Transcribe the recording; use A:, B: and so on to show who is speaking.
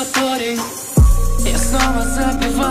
A: motore E snova zapeva